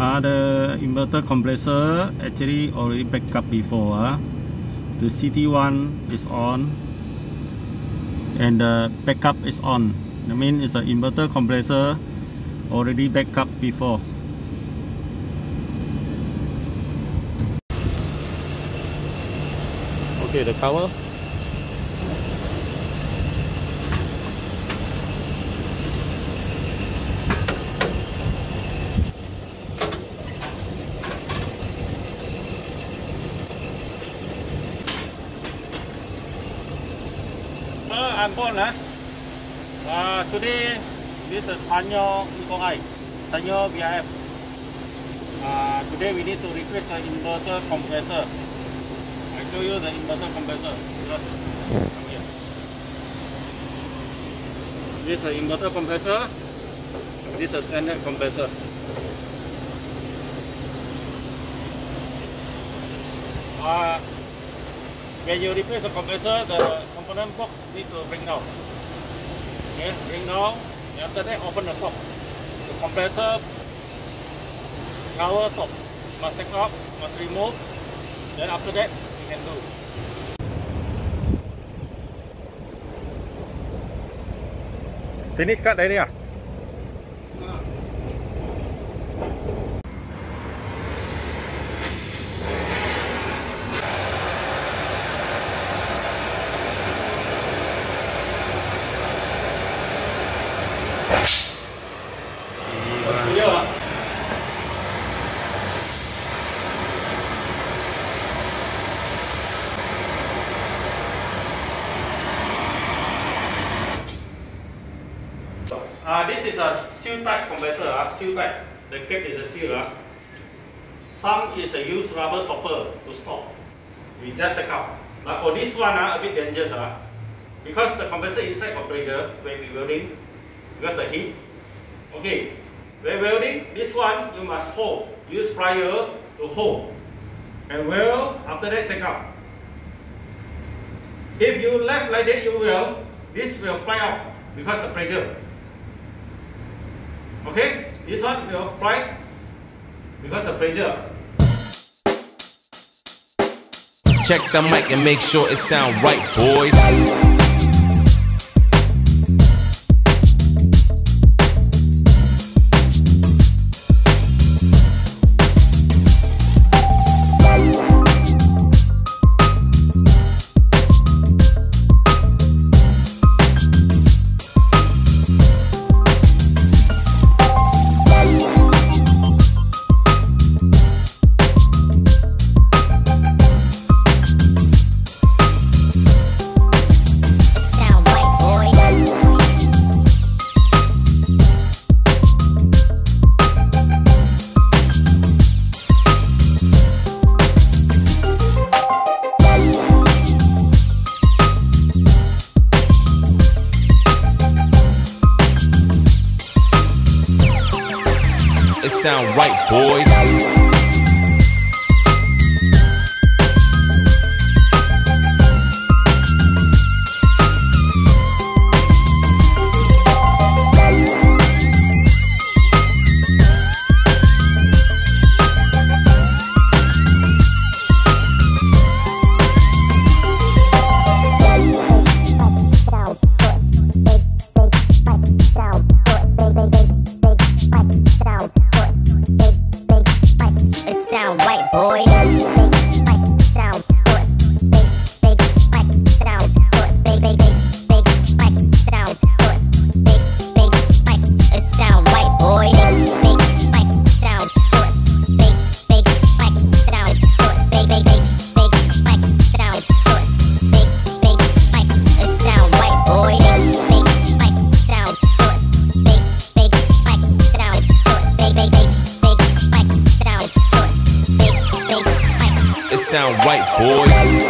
Uh, the inverter compressor actually already backed up before. Uh. The CT1 is on and the backup is on. I mean it's an inverter compressor already backed up before. Okay, the cover Uh, I'm born huh? uh, today this is Sanyo Ikong Sanyo VIF uh, today we need to replace the inverter compressor. I show you the inverter compressor. Just come here this is inverter compressor. This is standard compressor. Uh, when you replace the compressor, the component box need to bring down. Okay, bring down. And after that, open the top. The compressor cover top must take off, must remove. Then after that, you can do. Finish cut already ah? Clear Uh, this is a seal type compressor, uh, seal type. The cap is a seal. Uh. Some is a used rubber stopper to stop. We just take out. But for this one, uh, a bit dangerous. Uh, because the compressor inside got pressure when we welding, because the heat. Okay, when welding, this one you must hold. Use plier to hold. And weld, after that take out. If you left like that, you will, this will fly out because of pressure. Okay, this one will fly because of pressure. Check the mic and make sure it sound right, boys. Sound right, boys. Sound white, boy. Sound right, boy.